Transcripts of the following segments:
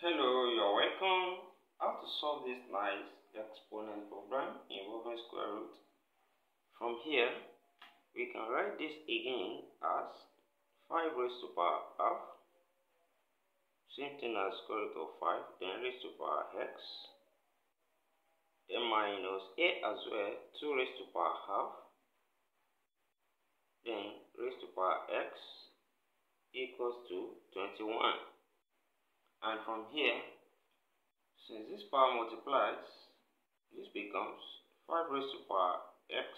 Hello, you're welcome. How to solve this nice exponent problem involving square root. From here, we can write this again as 5 raised to power half. Same thing as square root of 5, then raised to power x. Then minus a as well, 2 raised to power half. Then raised to power x equals to 21. And from here, since this power multiplies, this becomes 5 raised to power x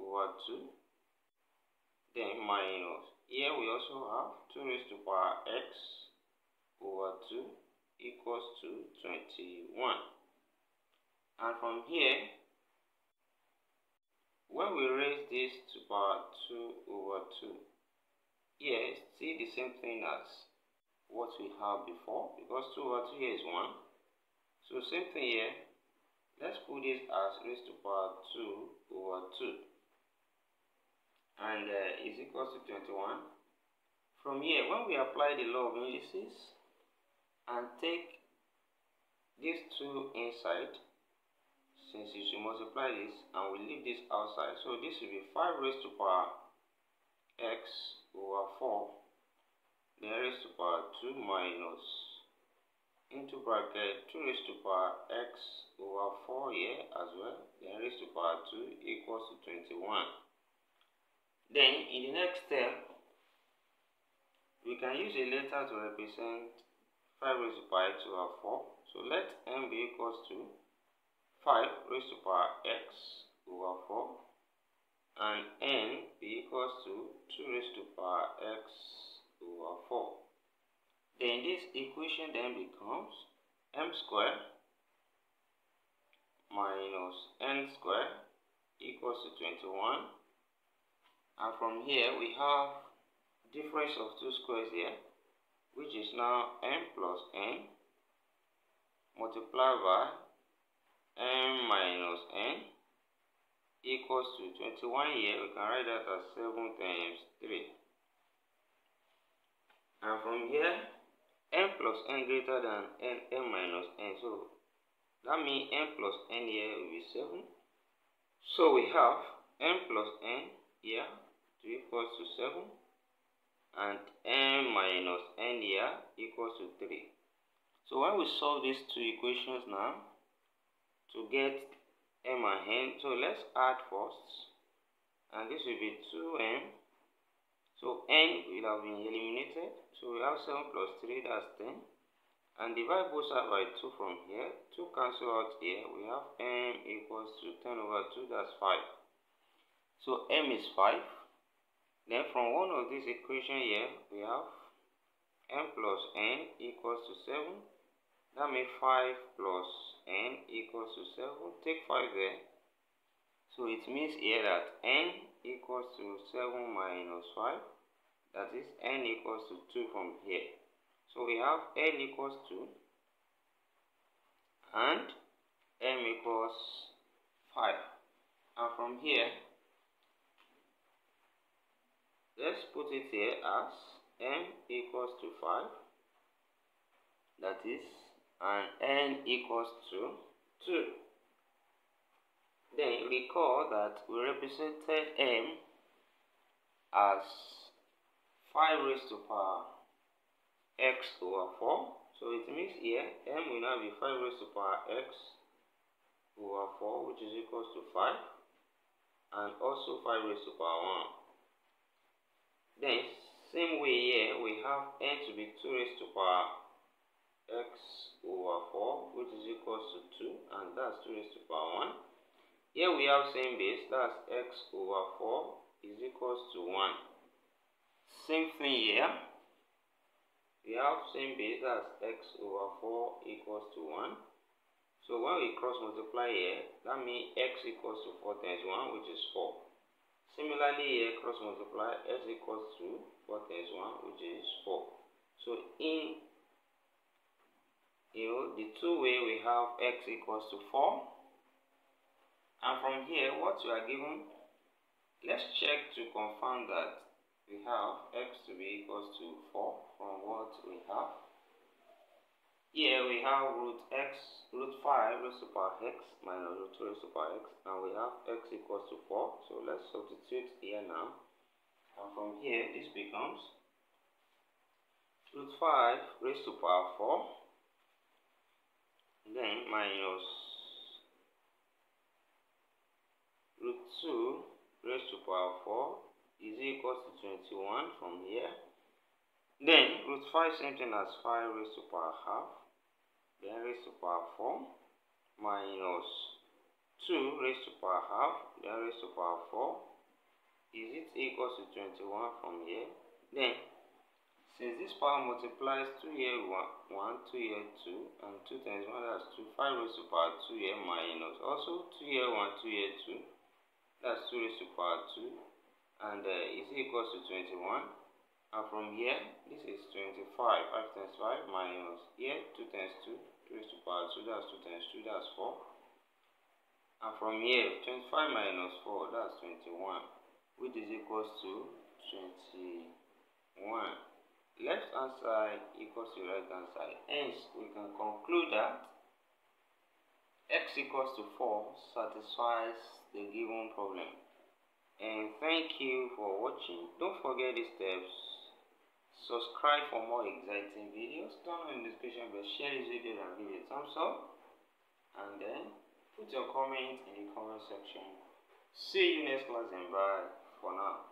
over 2. Then minus, here we also have 2 raised to power x over 2 equals to 21. And from here, when we raise this to power 2 over 2, here, see the same thing as what we have before because 2 over 2 here is 1. So same thing here. Let's put this as raised to power 2 over 2 and uh, is equals to 21. From here, when we apply the law of indices and take these two inside, since you should multiply this and we leave this outside, so this will be 5 raised to power x over 4 raised to power 2 minus into bracket 2 raised to power x over 4 here as well then raised to power 2 equals to 21 then in the next step we can use a letter to represent 5 raised to power x over 4 so let m be equals to 5 raised to power x over 4 and n be equals to 2 raised to power x over 4. Then this equation then becomes m squared minus n squared equals to 21. And from here we have difference of two squares here, which is now m plus n multiplied by m minus n equals to 21 here. We can write that as 7 times 3. And from here, n plus n greater than n, n minus n. So that means n plus n here will be 7. So we have n plus n here to equals to 7 and n minus n here equals to 3. So when we solve these two equations now to get m and n, so let's add first and this will be 2m so n will have been eliminated. So we have 7 plus 3, that's 10. And divide both sides by 2 from here. 2 cancel out here. We have m equals to 10 over 2, that's 5. So m is 5. Then from one of these equation here, we have m plus n equals to 7. That means 5 plus n equals to 7. Take 5 there. So it means here that n equals to 7 minus 5 that is n equals to 2 from here. So we have n equals to and m equals 5. And from here, let's put it here as m equals to 5. That is, and n equals to 2. Then recall that we represented m as 5 raised to power x over 4. So it means here m will now be 5 raised to power x over 4 which is equals to 5 and also 5 raised to power 1. Then same way here we have n to be 2 raised to power x over 4 which is equals to 2 and that's 2 raised to power 1. Here we have same base that's x over 4 is equals to 1. Same thing here. We have same base as x over 4 equals to 1. So when we cross multiply here, that means x equals to 4 times 1, which is 4. Similarly here, cross multiply x equals to 4 times 1, which is 4. So in you know the two way we have x equals to 4. And from here, what we are given, let's check to confirm that we have x to be equals to 4 from what we have. here we have root x, root 5 raised to power x minus root 2 raised to power x, and we have x equals to 4. So let's substitute here now. And from here, this becomes root 5 raised to power 4, then minus root 2 raised to power 4 is equal to 21 from here. Then root 5 same thing as 5 raised to power half. Then raised to power 4 minus 2 raised to power half. Then raised to power 4 is it equal to 21 from here. Then since this power multiplies 2 here 1, 1 2 here 2 and 2 times 1 that's 2 5 raised to power 2 here minus also 2 here 1 2 here 2 that's 2 raised to power 2 and uh, is equal to 21 and from here this is 25 5 times 5 minus here 2 times 2 raised to power 2, that's 2 times 2, that's 4. And from here, 25 minus 4, that's 21, which is equals to 21. Left hand side equals to right hand side. Hence, we can conclude that x equals to 4 satisfies the given problem. And thank you for watching. Don't forget the steps. Subscribe for more exciting videos. Turn on the notification bell. Share this video and give it a thumbs up and then put your comment in the comment section. See you next class and bye for now